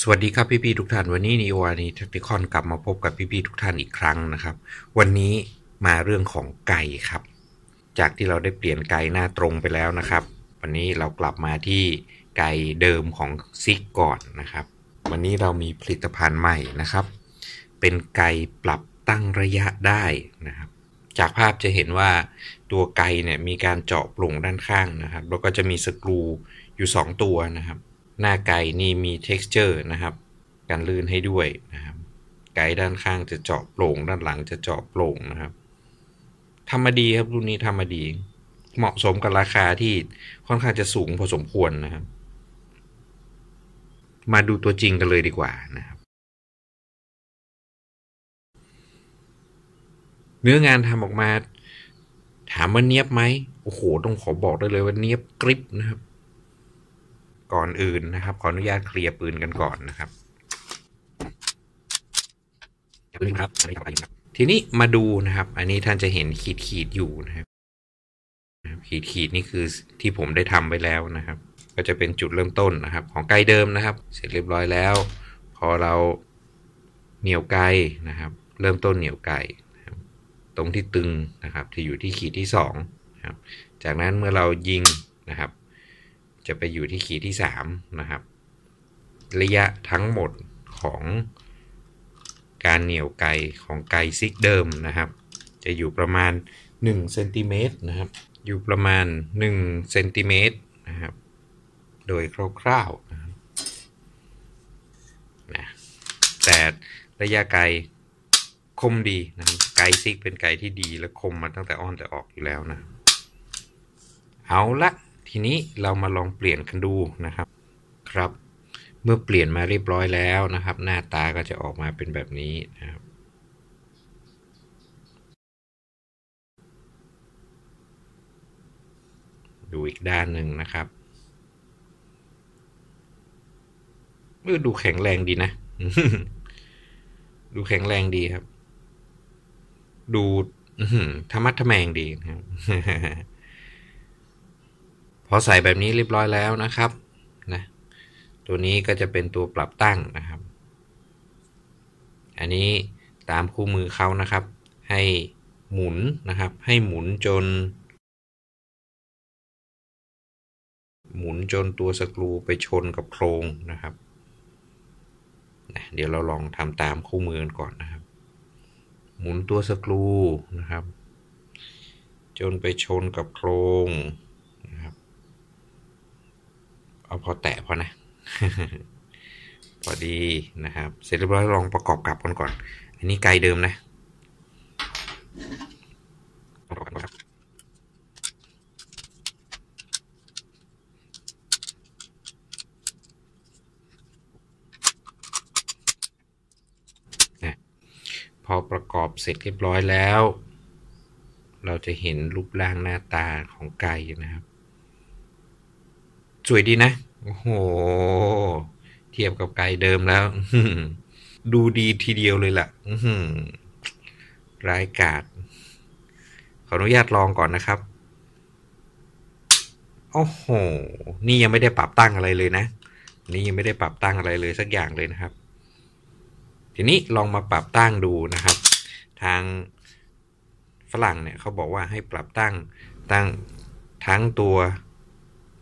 สวัสดีครับพี่ๆทุกท่านวันนี้นิโอวานีทักติคอนกลับมาพบกับพี่ๆทุกท่านอีกครั้งนะครับ วันนี้มาเรื่องของไก่ครับ จากที่เราได้เปลี่ยนไก่หน้าตรงไปแล้วนะครับ วันนี้เรากลับมาที่ไก่เดิมของซิกก่อนนะครับ วันนี้เรามีผลิตภัณฑ์ใหม่นะครับ เป็นไก่ปรับตั้งระยะได้นะครับ จากภาพจะเห็นว่าตัวไก่เนี่ยมีการเจาะปร่งด้านข้างนะครับแล้วก็จะมีสกรูอยู่ 2 ตัวนะครับ หน้าไก่นี่มี texture นะครับการลื่นให้ด้วยนะครับไก่ด้านข้างจะเจาะโปร่ง ด้านหลังจะเจาะโปร่งนะครับทำมาดีครับรุ่นนี้ทำมาดี เหมาะสมกับราคาที่ค่อนข้างจะสูงพอสมควรนะครับ มาดูตัวจริงกันเลยดีกว่านะครับ เนื้องานทำออกมา ถามว่าเนียบไหมโอ้โห ต้องขอบอกได้เลยว่าเนียบกริบนะครับ ก่อนอื่นนะครับ ขออนุญาตเคลียร์ปืนกันก่อนนะครับครับ ทีนี้มาดูนะครับ อันนี้ท่านจะเห็นขีดขีดอยู่นะครับ ขีดขีดนี่คือที่ผมได้ทำไปแล้วนะครับ ก็จะเป็นจุดเริ่มต้นนะครับ ของไกลเดิมนะครับ เสร็จเรียบร้อยแล้ว พอเราเหนี่ยวไกนะครับ เริ่มต้นเหนี่ยวไกนะครับตรงที่ตึงนะครับ ที่อยู่ที่ขีดที่2นะครับ จากนั้นเมื่อเรายิงนะครับ จะไปอยู่ที่ขีดที่ 3 นะครับ ระยะทั้งหมดของการเหนี่ยวไกของไกซิกเดิมนะครับ จะอยู่ประมาณ1เซนติเมตรนะครับ อยู่ประมาณ1เซนติเมตรนะครับ โดยคร่าวๆนะครับนะแต่ระยะไกลคมดีนะครับ ไกซิกเป็นไกที่ดีและคมมาตั้งแต่อ้อนแต่ออกอยู่แล้วนะ เอาละ ทีนี้เรามาลองเปลี่ยนกันดูนะครับ ครับ เมื่อเปลี่ยนมาเรียบร้อยแล้วนะครับ หน้าตาก็จะออกมาเป็นแบบนี้นะครับดูอีกด้านหนึ่งนะครับเออดูแข็งแรงดีนะ ดูแข็งแรงดีครับ ดูธรรมัดทแมงดีนะครับ อใส่แบบนี้เรียบร้อยแล้วนะครับนะตัวนี้ก็จะเป็นตัวปรับตั้งนะครับ อันนี้ตามคู่มือเขานะครับ ให้หมุนนะครับ ให้หมุนจน หมุนจนตัวสกรูไปชนกับโครงนะครับนะเดี๋ยวเราลองทำตามคู่มือก่อนนะครับ หมุนตัวสกรูนะครับ จนไปชนกับโครงนะครับ เอา พอแตะพอนะ พอดีนะครับ เสร็จเรียบร้อยลองประกอบกลับกันก่อน อันนี้ไกลเดิมนะประกอบครับพอประกอบเสร็จเรียบร้อยแล้ว เราจะเห็นรูปร่างหน้าตาของไก่นะครับ สวยดีนะ โอ้โห เทียบกับไก่เดิมแล้วดูดีทีเดียวเลยล่ะร้ายกาดขออนุญาตลองก่อนนะครับ โอ้โห นี่ยังไม่ได้ปรับตั้งอะไรเลยนะ นี่ยังไม่ได้ปรับตั้งอะไรเลยสักอย่างเลยนะครับ ทีนี้ลองมาปรับตั้งดูนะครับ ทางฝรั่งเนี่ยเขาบอกว่าให้ปรับตั้งตั้งทั้งตัว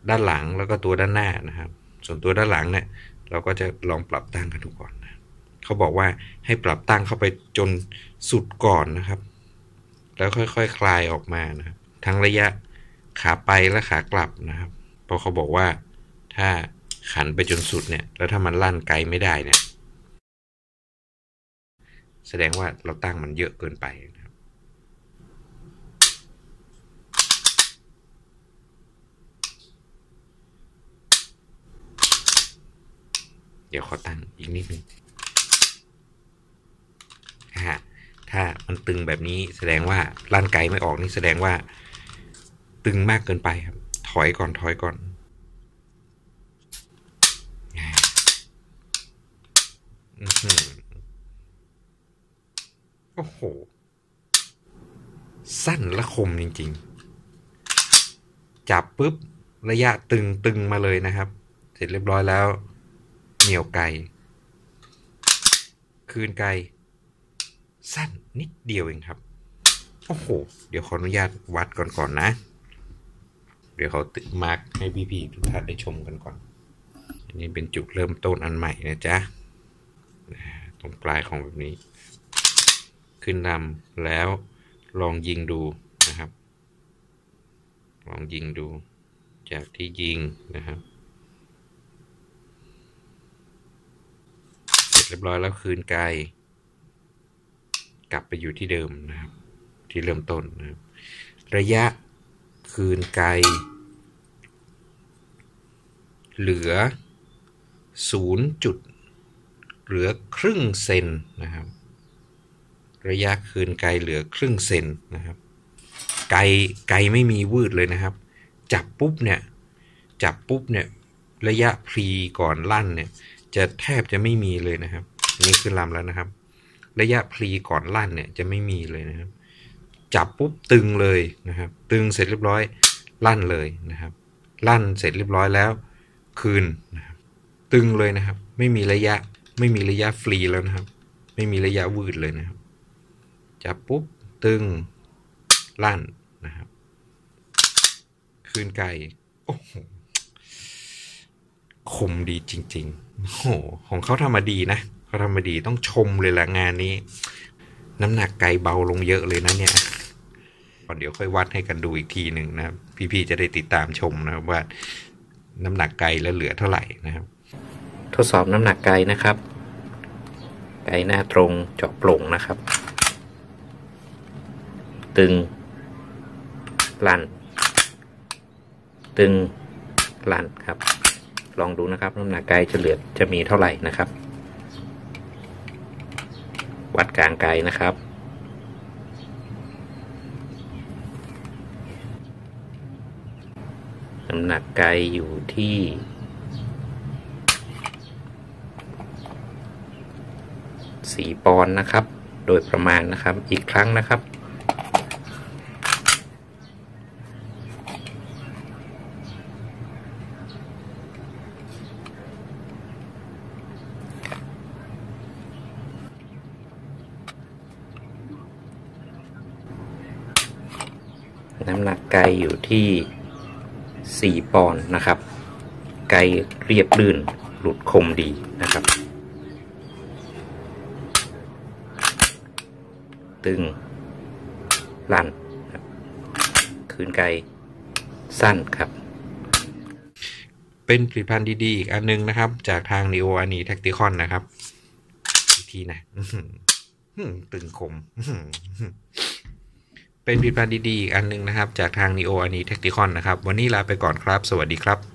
ด้านหลังแล้วก็ตัวด้านหน้านะครับ ส่วนตัวด้านหลังเนี่ยเราก็จะลองปรับตั้งกันดูก่อนนะเขาบอกว่าให้ปรับตั้งเข้าไปจนสุดก่อนนะครับ แล้วค่อยๆคคลายออกมานะครับ ทั้งระยะขาไปและขากลับนะครับ เพราะเขาบอกว่าถ้าขันไปจนสุดเนี่ย แล้วถ้ามันลั่นไกลไม่ได้เนี่ย แสดงว่าเราตั้งมันเยอะเกินไปนะครับ เดี๋ยวขอตั้งอีกนิดนึงถ้าถ้ามันตึงแบบนี้แสดงว่าลั่นไกลไม่ออกนี่แสดงว่า ตึงมากเกินไปครับ ถอยก่อนถอยก่อนโอ้โห สั้นและคมจริง ๆ จับปุ๊บ ระยะตึงตึงมาเลยนะครับ เสร็จเรียบร้อยแล้ว เหนียวไกล คืนไกล สั้นนิดเดียวเองครับ โอ้โห เดี๋ยวขออนุญาตวัดก่อนก่อนนะ เดี๋ยวเขาติดมาร์กให้พี่ๆทุกท่านได้ชมกันก่อน อันนี้เป็นจุดเริ่มต้นอันใหม่นะจ๊ะ ตรงปลายของแบบนี้ ขึ้นนำแล้วลองยิงดูนะครับ ลองยิงดู จากที่ยิงนะครับ เส ร็จเรียบร้อยแล้วคืนไกล กลับไปอยู่ที่เดิมนะครับ ที่เริ่มต้นนะครับ ระยะคืนไกล เหลือศูนย์จุดเหลือครึ่งเซนนะครับ ระยะคืนไกลเหลือครึ่งเซนนะครับ ไกลไกลไม่มีวืดเลยนะครับ จับปุ๊บเนี่ยจับปุ๊บเนี่ยระยะพรีก่อนลั่นเนี่ย จะแทบจะไม่มีเลยนะครับ อันนี้คือลำแล้วนะครับ ระยะพรีก่อนลั่นเนี่ยจะไม่มีเลยนะครับ จับปุ๊บตึงเลยนะครับ ตึงเสร็จเรียบร้อยลั่นเลยนะครับ ลั่นเสร็จเรียบร้อยแล้ว คืนนะครับตึงเลยนะครับ ไม่มีระยะไม่มีระยะฟรีแล้วนะครับ ไม่มีระยะวืดเลยนะครับ จับปุ๊บตึงลั่นนะครับ คืนไกลโอ้โห มดีจริงๆโอ้โหของเขาทำมาดีนะเขาทำมาดีต้องชมเลยละงานนี้ น้ำหนักไกลเบาลงเยอะเลยนะเนี่ยเดี๋ยวค่อยวัดให้กันดูอีกทีหนึ่งนะครับ พี่ๆจะได้ติดตามชมนะครับว่าน้ำหนักไกลแล้วเหลือเท่าไหร่นะครับ ทดสอบน้ำหนักไกลนะครับ ไกลหน้าตรงเจาะโปร่งนะครับ ตึง ลั่น ตึง ลั่นครับ ลองดูนะครับน้ำหนักไกลจะเหลือจะมีเท่าไหร่นะครับ วัดกลางไกลนะครับ น้ำหนักไกลอยู่ที่สี่ปอนนะครับ โดยประมาณนะครับอีกครั้งนะครับ น้ำหนักไกอยู่ที่ 4 ปอนด์นะครับ ไกเรียบลื่นหลุดคมดีนะครับ ตึงลั่นคืนไกสั้นครับ เป็นผลิตภัณฑ์ดีๆ อีกอันนึงนะครับ จากทาง Neo a n i Tacticon นนะครับ อีกทีนะตึงคม เป็นผลิตภัณฑ์ดีๆอีกอันนึงนะครับ จากทาง Neo a n i Tacticon นะครับ วันนี้ลาไปก่อนครับ สวัสดีครับ